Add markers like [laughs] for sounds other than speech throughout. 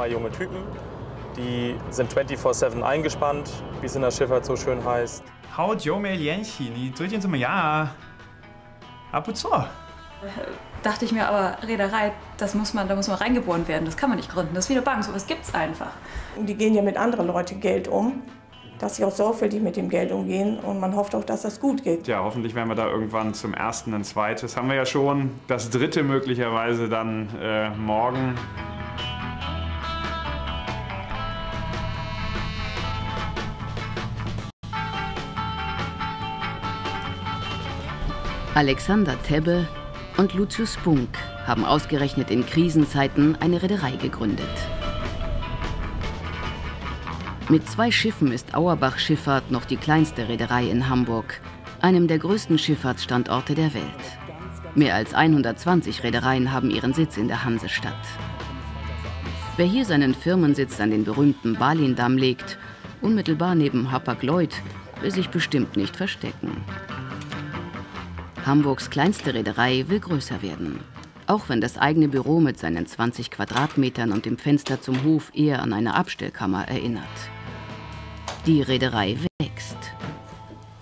zwei junge Typen. Die sind 24-7 eingespannt, wie es in der Schifffahrt so schön heißt. 好久没联系，你最近怎么样啊？啊，不错。 Dachte ich mir aber, Reederei, das muss man, da muss man reingeboren werden. Das kann man nicht gründen. Das ist wie eine Bank, sowas gibt's einfach. Und die gehen ja mit anderen Leuten Geld um, dass sie auch sorgfältig mit dem Geld umgehen und man hofft auch, dass das gut geht. Ja, hoffentlich werden wir da irgendwann zum ersten ein zweites. Haben wir ja schon. Das dritte möglicherweise dann äh, morgen. Alexander Tebbe und Lucius Spunk haben ausgerechnet in Krisenzeiten eine Reederei gegründet. Mit zwei Schiffen ist Auerbach Schifffahrt noch die kleinste Reederei in Hamburg, einem der größten Schifffahrtsstandorte der Welt. Mehr als 120 Reedereien haben ihren Sitz in der Hansestadt. Wer hier seinen Firmensitz an den berühmten Balindamm legt, unmittelbar neben Hapag-Lloyd, will sich bestimmt nicht verstecken. Hamburgs kleinste Reederei will größer werden. Auch wenn das eigene Büro mit seinen 20 Quadratmetern und dem Fenster zum Hof eher an eine Abstellkammer erinnert. Die Reederei wächst.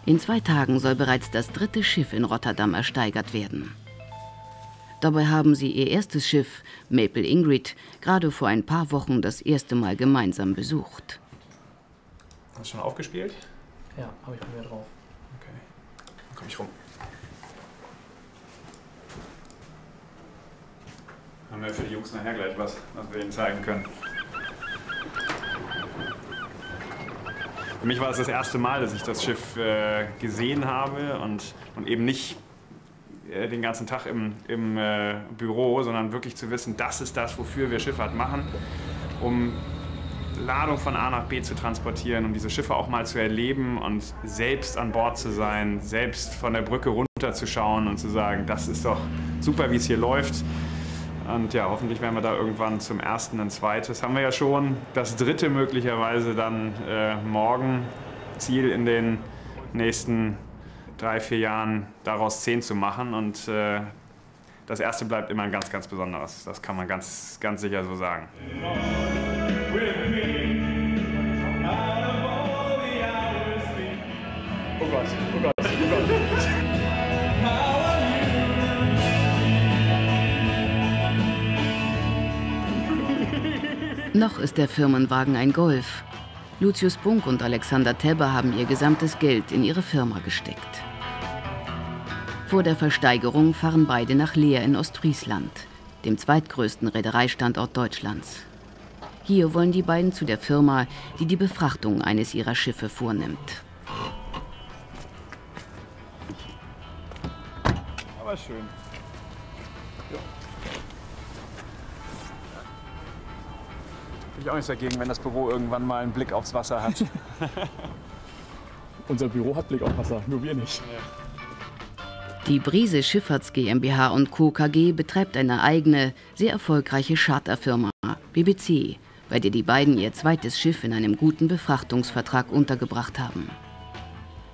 In zwei Tagen soll bereits das dritte Schiff in Rotterdam ersteigert werden. Dabei haben sie ihr erstes Schiff, Maple Ingrid, gerade vor ein paar Wochen das erste Mal gemeinsam besucht. Hast du schon aufgespielt? Ja, habe ich bei mir drauf. Okay. Dann komm ich rum. Haben wir für die Jungs nachher gleich was, was wir ihnen zeigen können. Für mich war es das erste Mal, dass ich das Schiff äh, gesehen habe und, und eben nicht äh, den ganzen Tag im, im äh, Büro, sondern wirklich zu wissen, das ist das, wofür wir Schifffahrt machen, um Ladung von A nach B zu transportieren, um diese Schiffe auch mal zu erleben und selbst an Bord zu sein, selbst von der Brücke runterzuschauen und zu sagen, das ist doch super, wie es hier läuft. Und ja, hoffentlich werden wir da irgendwann zum ersten ein zweites. Haben wir ja schon. Das dritte möglicherweise dann äh, morgen. Ziel in den nächsten drei, vier Jahren daraus zehn zu machen. Und äh, das erste bleibt immer ein ganz, ganz besonderes. Das kann man ganz, ganz sicher so sagen. Noch ist der Firmenwagen ein Golf. Lucius Bunk und Alexander Tebbe haben ihr gesamtes Geld in ihre Firma gesteckt. Vor der Versteigerung fahren beide nach Leer in Ostfriesland, dem zweitgrößten Reedereistandort Deutschlands. Hier wollen die beiden zu der Firma, die die Befrachtung eines ihrer Schiffe vornimmt. Aber schön. Ich auch nicht dagegen, wenn das Büro irgendwann mal einen Blick aufs Wasser hat. [laughs] Unser Büro hat Blick auf Wasser, nur wir nicht. Die Brise Schifffahrts GmbH und Co. KG betreibt eine eigene, sehr erfolgreiche Charterfirma, BBC, bei der die beiden ihr zweites Schiff in einem guten Befrachtungsvertrag untergebracht haben.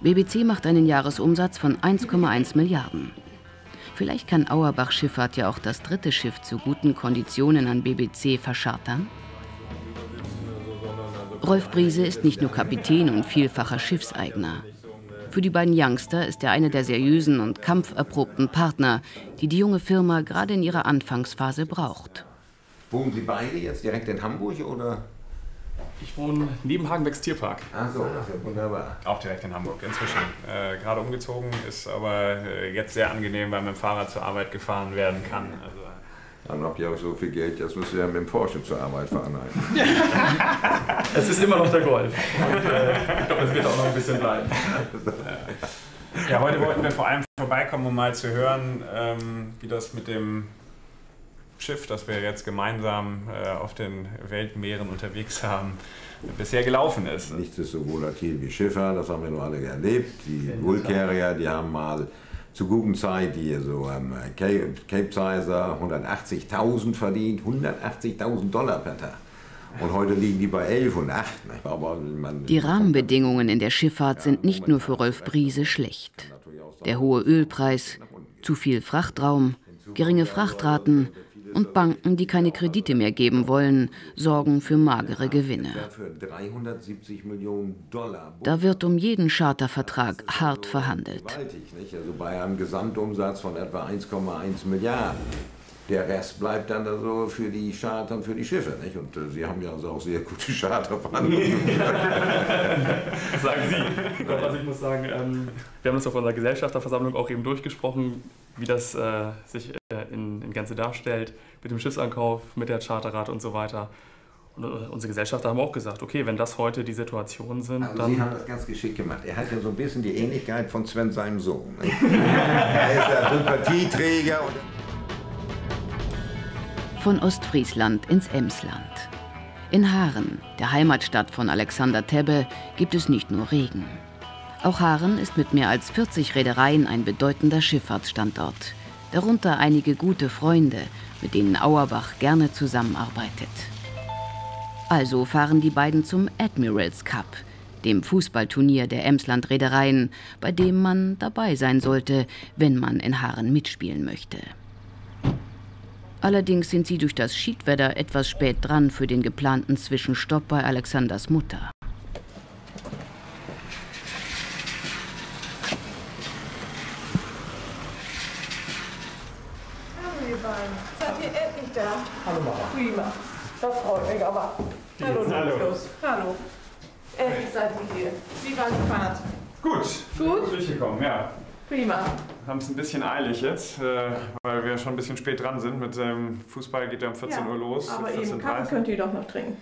BBC macht einen Jahresumsatz von 1,1 Milliarden. Vielleicht kann Auerbach Schifffahrt ja auch das dritte Schiff zu guten Konditionen an BBC verschartern? Rolf Briese ist nicht nur Kapitän und vielfacher Schiffseigner. Für die beiden Youngster ist er einer der seriösen und kampferprobten Partner, die die junge Firma gerade in ihrer Anfangsphase braucht. Wohnen Sie beide jetzt direkt in Hamburg oder? Ich wohne neben Hagenbecks Tierpark. Ach so, das ist ja wunderbar. Auch direkt in Hamburg inzwischen. Äh, gerade umgezogen, ist aber äh, jetzt sehr angenehm, weil mit dem Fahrrad zur Arbeit gefahren werden kann. Also, Dann habt ihr auch so viel Geld, jetzt müsst ihr ja mit dem Porsche zur Arbeit fahren. [laughs] Es ist immer noch der Golf. Und, äh, ich glaube, es wird auch noch ein bisschen bleiben. Ja, heute wollten wir vor allem vorbeikommen, um mal zu hören, ähm, wie das mit dem Schiff, das wir jetzt gemeinsam äh, auf den Weltmeeren unterwegs haben, bisher gelaufen ist. Nichts ist so volatil wie Schiffer, das haben wir nur alle erlebt. Die Bull Carrier, die haben mal zur guten Zeit die so ähm, Cape, Cape Sizer 180.000 verdient, 180.000 Dollar per Tag. Und heute liegen die bei 11 und 8. nicht? Aber man, Die Rahmenbedingungen in der Schifffahrt sind nicht nur für Rolf Briese schlecht. Der hohe Ölpreis, zu viel Frachtraum, geringe Frachtraten, Und Banken, die keine Kredite mehr geben wollen, sorgen für magere Gewinne. Da wird um jeden Chartervertrag hart verhandelt. Also bei einem Gesamtumsatz von etwa 1,1 Milliarden. Der Rest bleibt dann also für die Charter und für die Schiffe. Nicht? Und äh, Sie haben ja also auch sehr gute Charterverhandlungen. [laughs] [laughs] sagen Sie. Also ich muss sagen, ähm, wir haben das auf unserer Gesellschafterversammlung auch eben durchgesprochen, wie das äh, sich Gänze darstellt, mit dem Schiffsankauf, mit der Charterrat und so weiter. Und äh, unsere Gesellschafter haben auch gesagt, okay, wenn das heute die Situation sind, also dann... Sie haben das ganz geschickt gemacht. Er hat ja so ein bisschen die Ähnlichkeit von Sven seinem Sohn. [laughs] er ist der Sympathieträger. Von Ostfriesland ins Emsland. In Haaren, der Heimatstadt von Alexander Tebbe, gibt es nicht nur Regen. Auch Haaren ist mit mehr als 40 Reedereien ein bedeutender Schifffahrtsstandort. Darunter einige gute Freunde, mit denen Auerbach gerne zusammenarbeitet. Also fahren die beiden zum Admirals Cup, dem Fußballturnier der Emsland Reedereien, bei dem man dabei sein sollte, wenn man in Haaren mitspielen möchte. Allerdings sind sie durch das Schiedwetter etwas spät dran für den geplanten Zwischenstopp bei Alexanders Mutter. Hallo ihr beiden, seid ihr endlich da? Hallo Mama. Prima, das freut mich aber. Hallo Lucius. Hallo. Endlich seid ihr hier. Wie war die Fahrt? Gut. Gut? Durchgekommen, ja. Prima. Wir haben es ein bisschen eilig jetzt, äh, weil wir schon ein bisschen spät dran sind. Mit dem Fußball geht ja um 14 Ja, Uhr los. Aber 14.30 eben Kaffee könnt ihr doch noch trinken.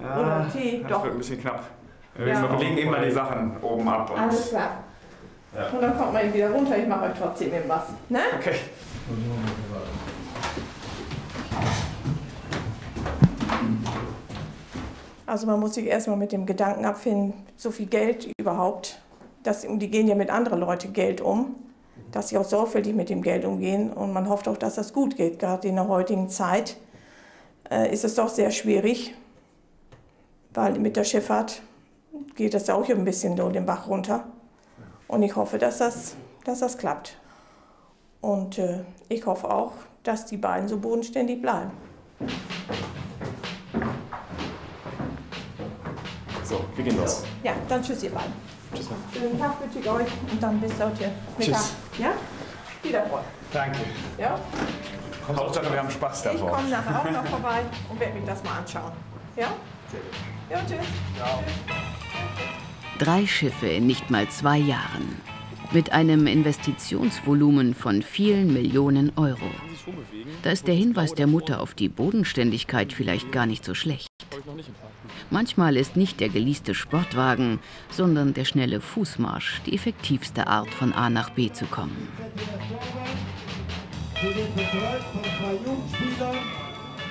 Ja, Oder Tee, das doch. wird ein bisschen knapp. Äh, Ja. Wir legen immer die Sachen oben ab. Und Alles klar. Ja. Und dann kommt man eben wieder runter. Ich mache euch trotzdem eben was. Ne? Okay. Also man muss sich erstmal mit dem Gedanken abfinden, so viel Geld überhaupt, und die gehen ja mit anderen Leuten Geld um, dass sie auch sorgfältig mit dem Geld umgehen und man hofft auch, dass das gut geht. Gerade in der heutigen Zeit äh, ist es doch sehr schwierig, weil mit der Schifffahrt geht das ja auch ein bisschen so den Bach runter. Und ich hoffe, dass das, dass das klappt. Und äh, ich hoffe auch, dass die beiden so bodenständig bleiben. So, wir gehen los. Ja, dann tschüss ihr beiden. Tschüss. Schönen Tag wünsche ich euch und dann bis heute Mittag. Tschüss. Ja? Viel Erfolg. Danke. Ja? Hauptsache, wir haben Spaß Ich davor. komme nachher auch noch vorbei und werde mich das mal anschauen. Ja? Ja, tschüss. Drei Schiffe in nicht mal zwei Jahren. Mit einem Investitionsvolumen von vielen Millionen Euro. Da ist der Hinweis der Mutter auf die Bodenständigkeit vielleicht gar nicht so schlecht. Manchmal ist nicht der geleaste Sportwagen, sondern der schnelle Fußmarsch die effektivste Art, von A nach B zu kommen. Für den Betreut von zwei Jugendspielern,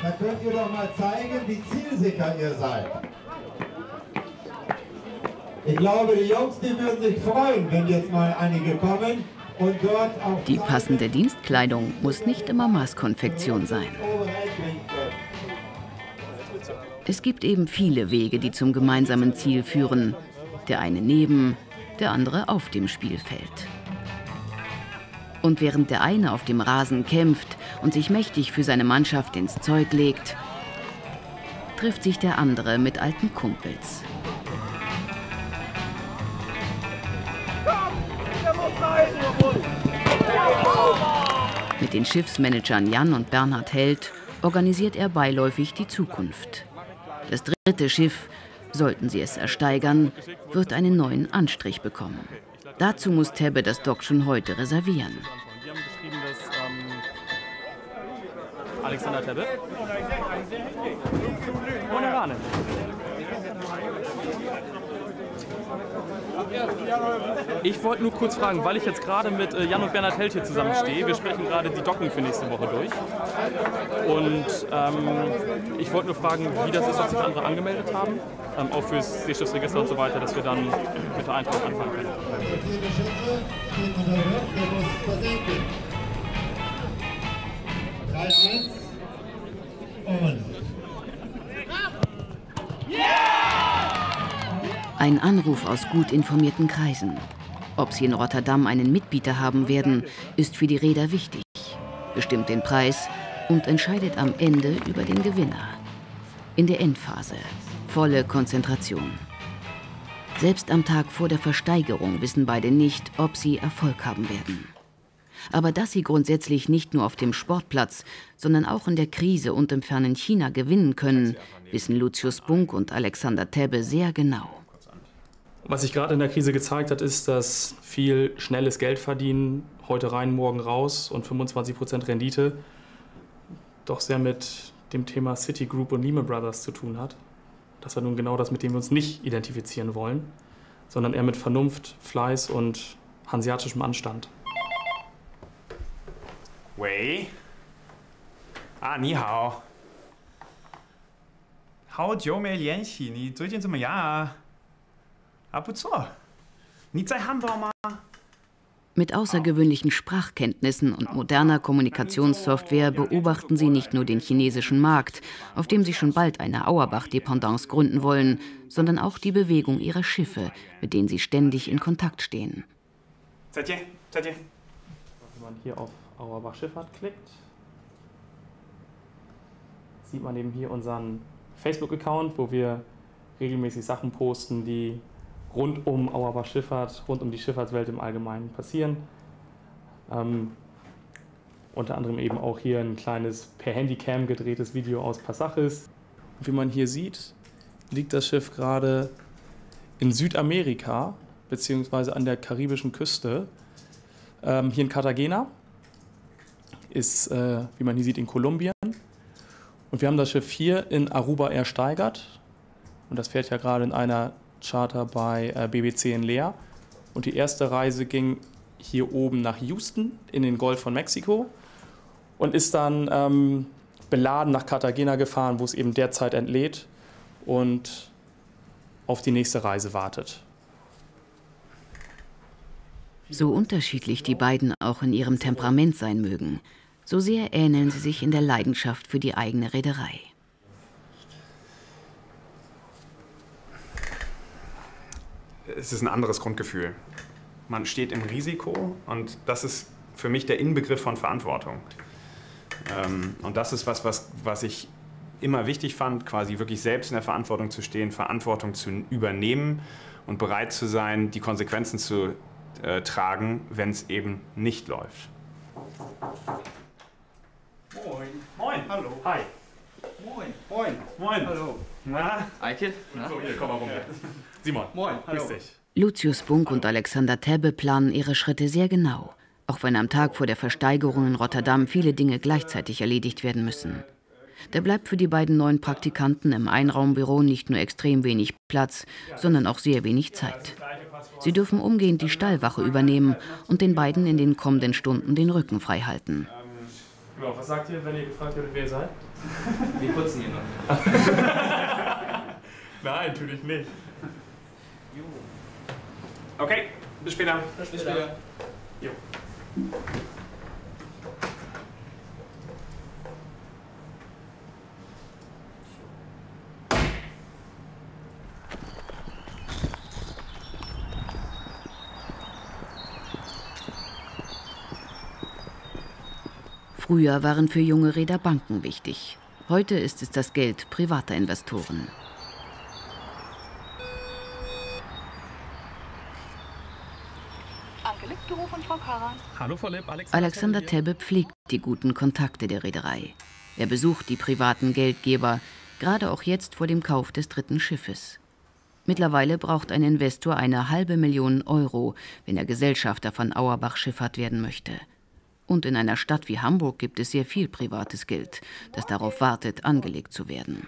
da könnt ihr doch mal zeigen, wie zielsicher ihr seid. Ich glaube, die Jungs, die würden sich freuen, wenn jetzt mal einige kommen und dort auch Die passende Dienstkleidung muss nicht immer Maßkonfektion sein. Es gibt eben viele Wege, die zum gemeinsamen Ziel führen. Der eine neben, der andere auf dem Spielfeld. Und während der eine auf dem Rasen kämpft und sich mächtig für seine Mannschaft ins Zeug legt, trifft sich der andere mit alten Kumpels. Mit den Schiffsmanagern Jan und Bernhard Held organisiert er beiläufig die Zukunft. Das dritte Schiff, sollten sie es ersteigern, wird einen neuen Anstrich bekommen. Dazu muss Tebbe das Dock schon heute reservieren. Alexander Tebbe. Ohne Rane. Ich wollte nur kurz fragen, weil ich jetzt gerade mit äh, Jan und Bernhard Held hier zusammenstehe. Wir sprechen gerade die Docken für nächste Woche durch. Und ähm, ich wollte nur fragen, wie das ist, ob sich andere angemeldet haben. Ähm, auch fürs Seeschiffsregister und so weiter, dass wir dann mit der Eintragung anfangen können. Versenken. 3-1 und Ein Anruf aus gut informierten Kreisen. Ob sie in Rotterdam einen Mitbieter haben werden, ist für die Reeder wichtig. Bestimmt den Preis, und entscheidet am Ende über den Gewinner. In der Endphase volle Konzentration. Selbst am Tag vor der Versteigerung wissen beide nicht, ob sie Erfolg haben werden. Aber dass sie grundsätzlich nicht nur auf dem Sportplatz, sondern auch in der Krise und im fernen China gewinnen können, wissen Lucius Bunk und Alexander Tebbe sehr genau. Was sich gerade in der Krise gezeigt hat, ist, dass viel schnelles Geld verdienen, heute rein, morgen raus und 25% Rendite, doch sehr mit dem Thema Citigroup und Lehman Brothers zu tun hat. Das war nun genau das, mit dem wir uns nicht identifizieren wollen, sondern eher mit Vernunft, Fleiß und hanseatischem Anstand. Wei? Ah, 你好。好久没联系，你最近怎么样啊？ Ab und zu. Mit außergewöhnlichen Sprachkenntnissen und moderner Kommunikationssoftware beobachten sie nicht nur den chinesischen Markt, auf dem sie schon bald eine Auerbach-Dependance gründen wollen, sondern auch die Bewegung ihrer Schiffe, mit denen sie ständig in Kontakt stehen. Wenn man hier auf Auerbach Schifffahrt klickt, sieht man eben hier unseren Facebook-Account, wo wir regelmäßig Sachen posten, die rund um Auerbach Schifffahrt, rund um die Schifffahrtswelt im Allgemeinen passieren. Ähm, unter anderem eben auch hier ein kleines per Handycam gedrehtes Video aus Passachis. Wie man hier sieht, liegt das Schiff gerade in Südamerika, beziehungsweise an der karibischen Küste. Ähm, hier in Cartagena ist, äh, wie man hier sieht, in Kolumbien. Und wir haben das Schiff hier in Aruba ersteigert. Und das fährt ja gerade in einer Charter bei äh, BBC in Leer. Und die erste Reise ging hier oben nach Houston in den Golf von Mexiko und ist dann ähm, beladen nach Cartagena gefahren, wo es eben derzeit entlädt und auf die nächste Reise wartet. So unterschiedlich die beiden auch in ihrem Temperament sein mögen, so sehr ähneln sie sich in der Leidenschaft für die eigene Reederei. Es ist ein anderes Grundgefühl. Man steht im Risiko und das ist für mich der Inbegriff von Verantwortung. Ähm, und das ist was, was, was ich immer wichtig fand, quasi wirklich selbst in der Verantwortung zu stehen, Verantwortung zu übernehmen und bereit zu sein, die Konsequenzen zu äh, tragen, wenn es eben nicht läuft. Moin. Moin. Hallo. Hi. Moin. Moin. Moin. Hallo. Na? Eike? So, hier, komm mal rum. Simon, Moin. grüß Hallo. dich. Lucius Bunk und Alexander Tebbe planen ihre Schritte sehr genau, auch wenn am Tag vor der Versteigerung in Rotterdam viele Dinge gleichzeitig erledigt werden müssen. Da bleibt für die beiden neuen Praktikanten im Einraumbüro nicht nur extrem wenig Platz, sondern auch sehr wenig Zeit. Sie dürfen umgehend die Stallwache übernehmen und den beiden in den kommenden Stunden den Rücken frei halten. Genau, was sagt ihr, wenn ihr gefragt werdet, wer ihr seid? Wir putzen hier noch. [laughs] Nein, natürlich nicht. Okay, bis später. Bis später. Jo. Früher waren für junge Räder Banken wichtig. Heute ist es das Geld privater Investoren. Hallo Frau Lipp, Alex Alexander Tebbe pflegt die guten Kontakte der Reederei. Er besucht die privaten Geldgeber, gerade auch jetzt vor dem Kauf des dritten Schiffes. Mittlerweile braucht ein Investor eine halbe Million Euro, wenn er Gesellschafter von Auerbach Schifffahrt werden möchte. Und in einer Stadt wie Hamburg gibt es sehr viel privates Geld, das darauf wartet, angelegt zu werden.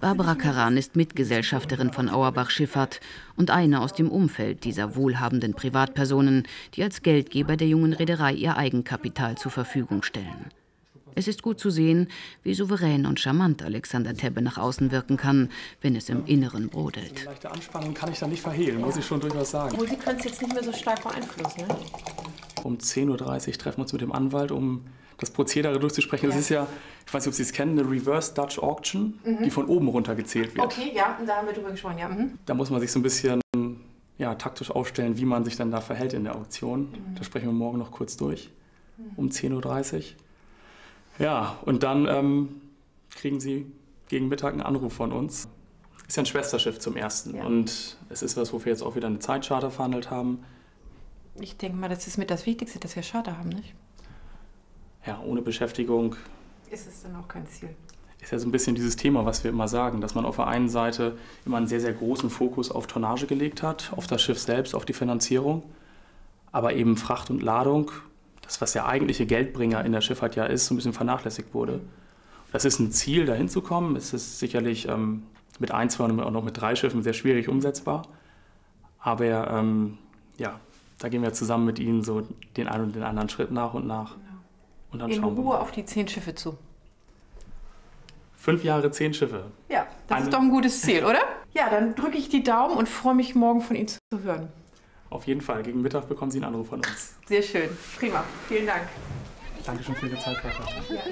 Barbara Karan ist Mitgesellschafterin von Auerbach Schifffahrt und eine aus dem Umfeld dieser wohlhabenden Privatpersonen, die als Geldgeber der jungen Reederei ihr Eigenkapital zur Verfügung stellen. Es ist gut zu sehen, wie souverän und charmant Alexander Tebbe nach außen wirken kann, wenn es im Inneren brodelt. Leichte Anspannung kann ich da nicht verhehlen, muss ich schon durchaus sagen. Obwohl, Sie können es jetzt nicht mehr so stark beeinflussen. Ne? Um 10.30 Uhr treffen wir uns mit dem Anwalt, um das Prozedere durchzusprechen. Das ist ja, ich weiß nicht, ob Sie es kennen, eine Reverse Dutch Auction, die von oben runter gezählt wird. Okay, ja, da haben wir drüber gesprochen, ja. Mhm. Da muss man sich so ein bisschen ja, taktisch aufstellen, wie man sich dann da verhält in der Auktion. Da sprechen wir morgen noch kurz durch, um 10.30 Uhr. Ja, und dann ähm, kriegen Sie gegen Mittag einen Anruf von uns. Ist ja ein Schwesterschiff zum ersten. Ja. Und es ist was, wofür wir jetzt auch wieder eine Zeitcharter verhandelt haben. Ich denke mal, das ist mit das Wichtigste, dass wir Charter haben, nicht? Ja, ohne Beschäftigung Ist es dann auch kein Ziel? ist ja so ein bisschen dieses Thema, was wir immer sagen, dass man auf der einen Seite immer einen sehr, sehr großen Fokus auf Tonnage gelegt hat, auf das Schiff selbst, auf die Finanzierung, aber eben Fracht und Ladung, das, was der eigentliche Geldbringer in der Schifffahrt ja ist, so ein bisschen vernachlässigt wurde. Das ist ein Ziel, dahin zu kommen. Es ist sicherlich ähm, mit ein, zwei und auch noch mit drei Schiffen sehr schwierig umsetzbar. Aber ähm, ja, da gehen wir zusammen mit Ihnen so den einen und den anderen Schritt nach und nach. Und dann In schauen wir Ruhe auf die zehn Schiffe zu. Fünf Jahre, zehn Schiffe. Ja, das Eine- ist doch ein gutes Ziel, oder? Ja, dann drücke ich die Daumen und freue mich, morgen von Ihnen zu hören. Auf jeden Fall. Gegen Mittag bekommen Sie einen Anruf von uns. Sehr schön. Prima. Vielen Dank. Dankeschön für Ihre Zeit, Frau Kasper.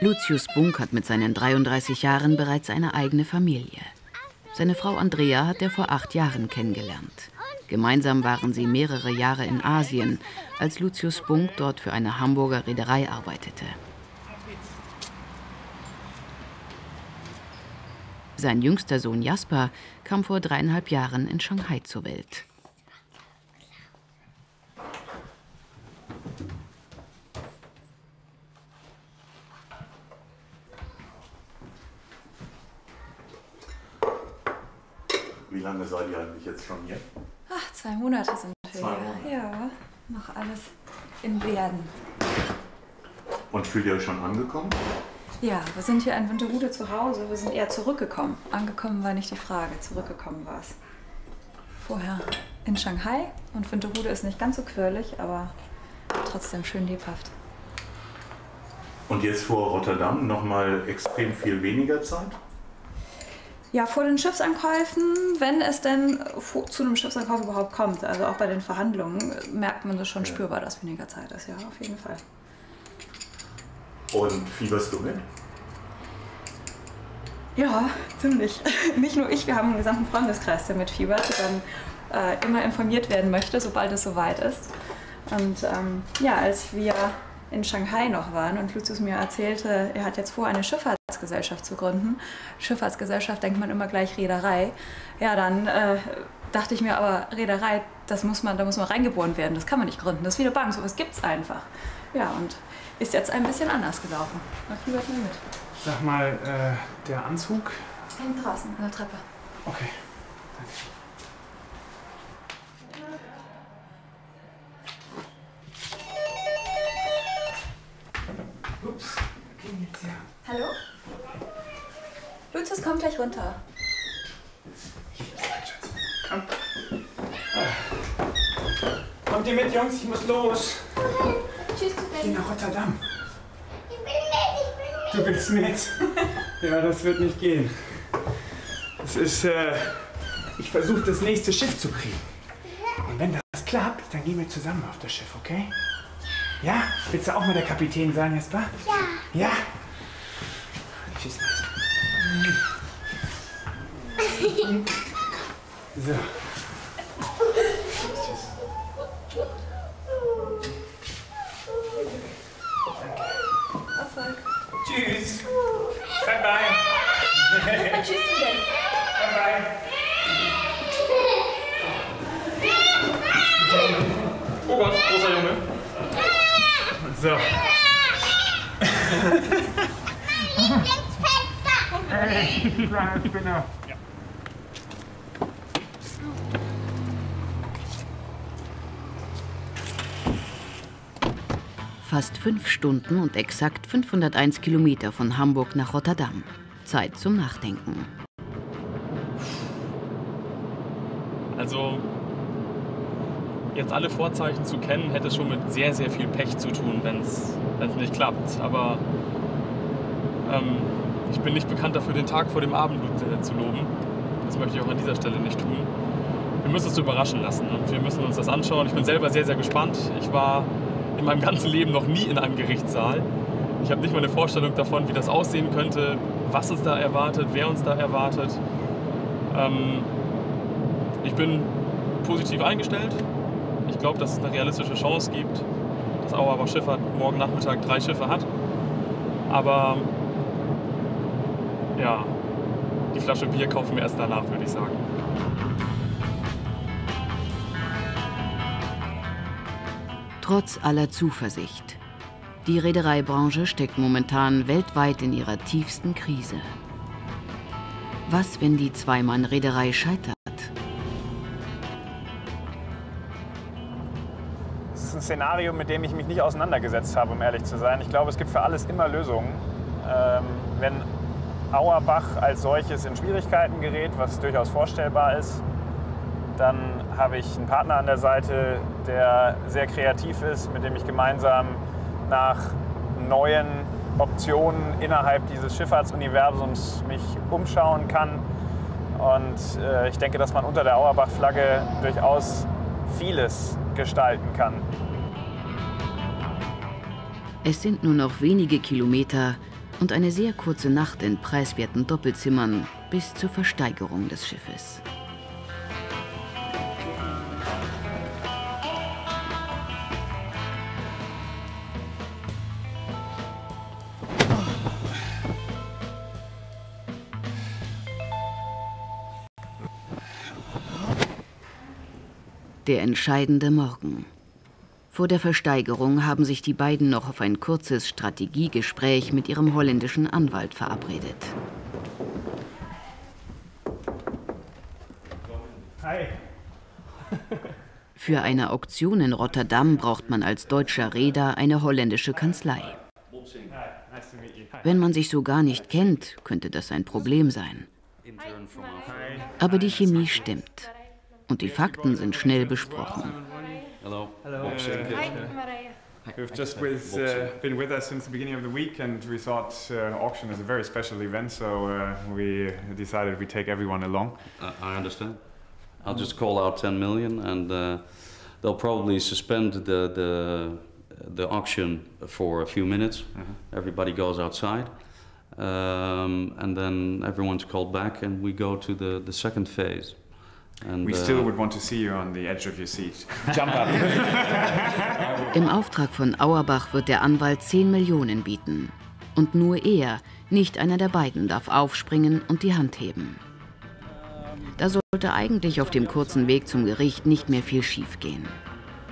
Lucius Bunk hat mit seinen 33 Jahren bereits eine eigene Familie. Seine Frau Andrea hat er vor acht Jahren kennengelernt. Gemeinsam waren sie mehrere Jahre in Asien, als Lucius Bunk dort für eine Hamburger Reederei arbeitete. Sein jüngster Sohn Jasper kam vor dreieinhalb Jahren in Shanghai zur Welt. Wie lange seid ihr eigentlich jetzt schon hier? Ach, zwei Monate sind wir Zwei hier. Monate. Ja, noch alles im Werden. Und fühlt ihr euch schon angekommen? Ja, wir sind hier in Winterhude zu Hause. Wir sind eher zurückgekommen. Angekommen war nicht die Frage, zurückgekommen war es. Vorher in Shanghai und Winterhude ist nicht ganz so quirlig, aber trotzdem schön lebhaft. Und jetzt vor Rotterdam nochmal extrem viel weniger Zeit? Ja, vor den Schiffsankäufen, wenn es denn vor- zu einem Schiffsankauf überhaupt kommt, also auch bei den Verhandlungen, merkt man das schon spürbar, dass weniger Zeit ist. Ja, auf jeden Fall. Und fieberst du mit? Ja, ziemlich. [laughs] Nicht nur ich, wir haben einen gesamten Freundeskreis, der mitfiebert, der dann äh, immer informiert werden möchte, sobald es soweit ist. Und ähm, ja, als wir in Shanghai noch waren und Lucius mir erzählte, er hat jetzt vor, eine Schifffahrtsgesellschaft zu gründen. Schifffahrtsgesellschaft denkt man immer gleich Reederei. Ja, dann äh, dachte ich mir aber, Reederei, das muss man, da muss man reingeboren werden. Das kann man nicht gründen. Das ist wie eine Bank, sowas gibt's einfach. Ja, und ist jetzt ein bisschen anders gelaufen. Da fiebert man mit. Sag mal, äh, der Anzug? Hängt draußen an der Treppe. Okay. Ups, gleich runter. Komm. Kommt ihr mit, Jungs? Ich muss los. Tschüss, Geh nach Rotterdam. Du willst mit? [laughs] Ja, das wird nicht gehen. Das ist, äh, ich versuche das nächste Schiff zu kriegen. Und wenn das klappt, dann gehen wir zusammen auf das Schiff, okay? Ja? Willst du auch mal der Kapitän sein, Jesper? Ja. Ja? Tschüss. So. Erfolg. Tschüss. Bye bye. Tschüss, denn. Bye bye. Oh Gott, großer Junge. So. Hey, ja, genau. Fast fünf Stunden und exakt 501 Kilometer von Hamburg nach Rotterdam. Zeit zum Nachdenken. Also, jetzt alle Vorzeichen zu kennen, hätte schon mit sehr, sehr viel Pech zu tun, wenn es nicht klappt. Aber ähm, ich bin nicht bekannt dafür, den Tag vor dem Abend äh, zu loben. Das möchte ich auch an dieser Stelle nicht tun. Wir müssen uns überraschen lassen und wir müssen uns das anschauen. Ich bin selber sehr, sehr gespannt. Ich war in meinem ganzen Leben noch nie in einem Gerichtssaal. Ich habe nicht mal eine Vorstellung davon, wie das aussehen könnte, was uns da erwartet, wer uns da erwartet. Ähm, ich bin positiv eingestellt. Ich glaube, dass es eine realistische Chance gibt, dass Auerbach Schifffahrt morgen Nachmittag drei Schiffe hat. Aber ja, die Flasche Bier kaufen wir erst danach, würde ich sagen. Trotz aller Zuversicht. Die Reedereibranche steckt momentan weltweit in ihrer tiefsten Krise. Was, wenn die Zweimann-Reederei scheitert? Das ist ein Szenario, mit dem ich mich nicht auseinandergesetzt habe, um ehrlich zu sein. Ich glaube, es gibt für alles immer Lösungen. Ähm, wenn Auerbach als solches in Schwierigkeiten gerät, was durchaus vorstellbar ist, dann habe ich einen Partner an der Seite, der sehr kreativ ist, mit dem ich gemeinsam nach neuen Optionen innerhalb dieses Schifffahrtsuniversums mich umschauen kann. Und äh, ich denke, dass man unter der Auerbach-Flagge durchaus vieles gestalten kann. Es sind nur noch wenige Kilometer und eine sehr kurze Nacht in preiswerten Doppelzimmern bis zur Versteigerung des Schiffes. Der entscheidende Morgen. Vor der Versteigerung haben sich die beiden noch auf ein kurzes Strategiegespräch mit ihrem holländischen Anwalt verabredet. Hi. Für eine Auktion in Rotterdam braucht man als deutscher Reeder eine holländische Kanzlei. Wenn man sich so gar nicht kennt, könnte das ein Problem sein. Aber die Chemie stimmt. Und die Fakten sind schnell besprochen. Hello. Hello. We've just with, uh, been with us since the beginning of the week, and we thought uh, auction is a very special event, so uh, we decided we take everyone along. Uh, I understand. I'll just call out 10 million, and uh, they'll probably suspend the, the the auction for a few minutes. Everybody goes outside, um, and then everyone's called back, and we go to the the second phase. And, We uh, still would want to see you on the edge of your seat. [laughs] Jump up. Im Auftrag von Auerbach wird der Anwalt 10 Millionen bieten. Und nur er, nicht einer der beiden, darf aufspringen und die Hand heben. Da sollte eigentlich auf dem kurzen Weg zum Gericht nicht mehr viel schiefgehen.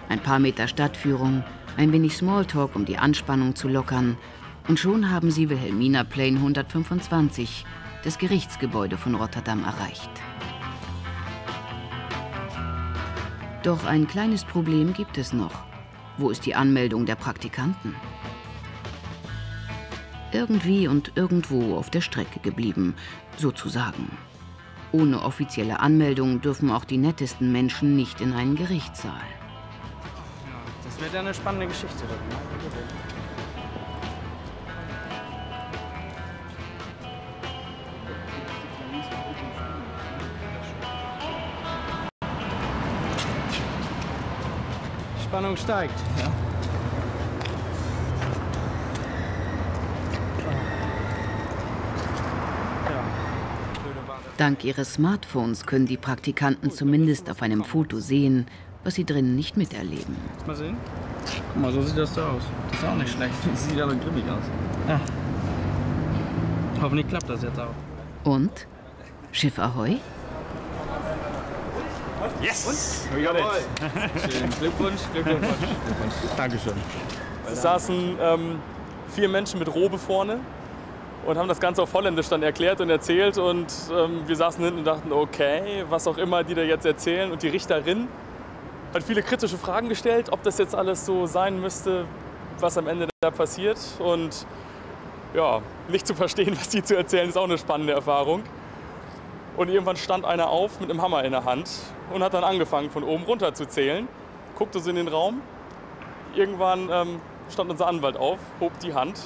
Ein paar Meter Stadtführung, ein wenig Smalltalk, um die Anspannung zu lockern, und schon haben sie Wilhelmina Plain 125, das Gerichtsgebäude von Rotterdam, erreicht. Doch ein kleines Problem gibt es noch. Wo ist die Anmeldung der Praktikanten? Irgendwie und irgendwo auf der Strecke geblieben, sozusagen. Ohne offizielle Anmeldung dürfen auch die nettesten Menschen nicht in einen Gerichtssaal. Das wird ja eine spannende Geschichte. Spannung steigt. Ja. Dank ihres Smartphones können die Praktikanten zumindest auf einem Foto sehen, was sie drinnen nicht miterleben. Mal sehen. Guck mal, so sieht das da aus. Das ist auch nicht schlecht. Das [laughs] sieht aber grimmig aus. Ja. Hoffentlich klappt das jetzt auch. Und? Schiff Ahoi? Yes! We got it. Schön. Glückwunsch, Glückwunsch. Glückwunsch. Dankeschön. Es saßen ähm, vier Menschen mit Robe vorne und haben das Ganze auf Holländisch dann erklärt und erzählt. Und ähm, wir saßen hinten und dachten, okay, was auch immer die da jetzt erzählen. Und die Richterin hat viele kritische Fragen gestellt, ob das jetzt alles so sein müsste, was am Ende da passiert. Und ja, nicht zu verstehen, was die zu erzählen, ist auch eine spannende Erfahrung. Und irgendwann stand einer auf mit einem Hammer in der Hand und hat dann angefangen, von oben runter zu zählen. Guckte so in den Raum. Irgendwann ähm, stand unser Anwalt auf, hob die Hand.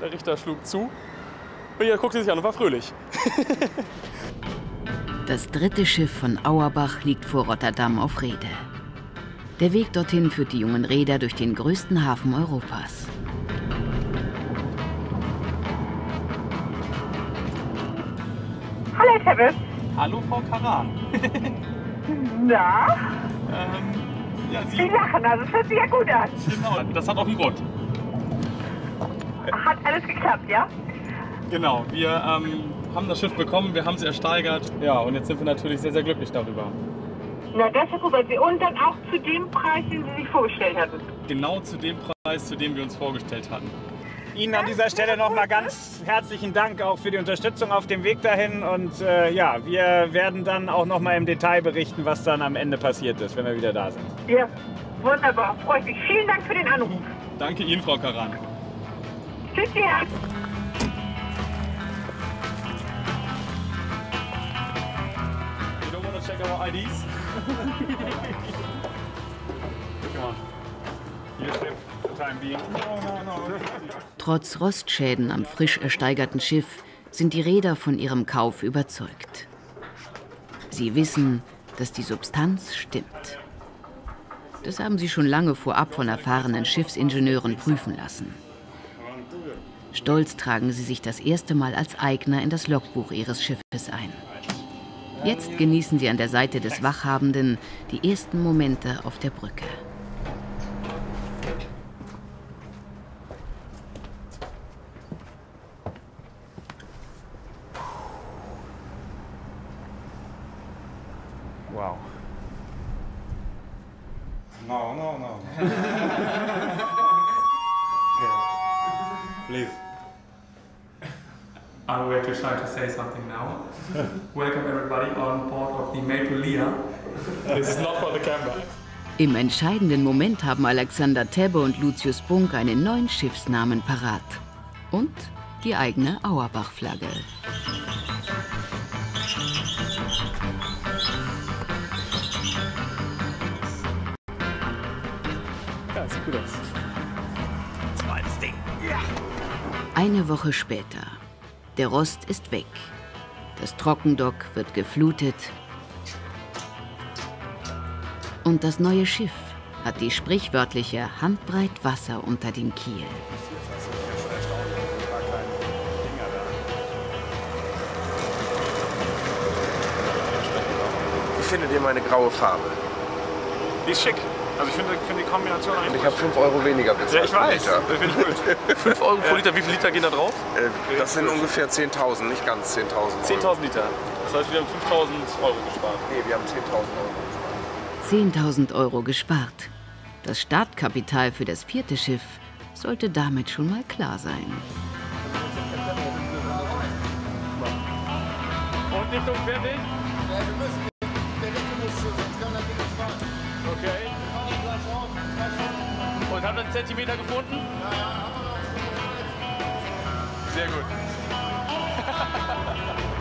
Der Richter schlug zu. Und jeder guckte sich an und war fröhlich. [laughs] Das dritte Schiff von Auerbach liegt vor Rotterdam auf Rede. Der Weg dorthin führt die jungen Reeder durch den größten Hafen Europas. Hallo, Tevis. Hallo, Frau Karan. Na? Ähm, ja, Sie, Sie lachen, also es hört sich ja gut an. genau, das hat auch einen Grund. Hat alles geklappt, ja? Genau, wir ähm, haben das Schiff bekommen, wir haben es ersteigert. Ja, und jetzt sind wir natürlich sehr, sehr glücklich darüber. Na, das ist ja gut, weil Sie und dann auch zu dem Preis, den Sie sich vorgestellt hatten. Genau zu dem Preis, zu dem wir uns vorgestellt hatten. Ihnen an dieser Stelle nochmal ganz herzlichen Dank auch für die Unterstützung auf dem Weg dahin. Und äh, ja, wir werden dann auch nochmal im Detail berichten, was dann am Ende passiert ist, wenn wir wieder da sind. Ja, wunderbar. Freut mich. Vielen Dank für den Anruf. Danke Ihnen, Frau Karan. Tschüss, ja. You don't want to check our IDs? [laughs] Come on. Your ship, Trotz Rostschäden am frisch ersteigerten Schiff sind die Reeder von ihrem Kauf überzeugt. Sie wissen, dass die Substanz stimmt. Das haben sie schon lange vorab von erfahrenen Schiffsingenieuren prüfen lassen. Stolz tragen sie sich das erste Mal als Eigner in das Logbuch ihres Schiffes ein. Jetzt genießen sie an der Seite des Wachhabenden die ersten Momente auf der Brücke. Im entscheidenden Moment haben Alexander Tebbe und Lucius Bunk einen neuen Schiffsnamen parat. Und die eigene Auerbach-Flagge. Ja, sieht gut aus. Zweites Ding. Ja. Eine Woche später. Der Rost ist weg. Das Trockendock wird geflutet. Und das neue Schiff hat die sprichwörtliche Handbreit Wasser unter dem Kiel. Wie findet ihr meine graue Farbe? Die ist schick. Also ich finde, finde die Kombination Und eigentlich ich habe 5 Euro weniger bezahlt. Ja, ich weiß. Liter. Das finde ich gut. [laughs] 5 Euro pro Liter, wie viele Liter gehen da drauf? Äh, Das sind ungefähr 10.000, nicht ganz 10.000 Euro. 10.000 Liter. Das heißt, wir haben 5.000 Euro gespart. Nee, wir haben 10.000 Euro. 10.000 Euro gespart. Das Startkapital für das vierte Schiff sollte damit schon mal klar sein. Und Richtung fertig? Ja, wir müssen. Der Richter muss, sonst kann er nicht fahren. Okay. Und haben wir einen Zentimeter gefunden? Ja, ja, Sehr gut. [laughs]